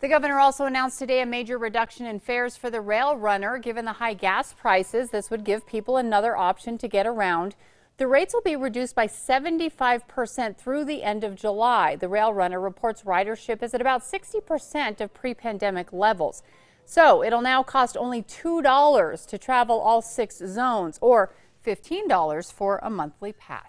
The governor also announced today a major reduction in fares for the rail runner. Given the high gas prices, this would give people another option to get around. The rates will be reduced by 75% through the end of July. The rail runner reports ridership is at about 60% of pre-pandemic levels. So it'll now cost only $2 to travel all six zones or $15 for a monthly pass.